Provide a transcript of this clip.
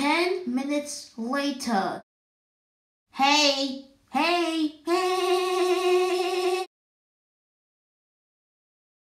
Ten minutes later. Hey.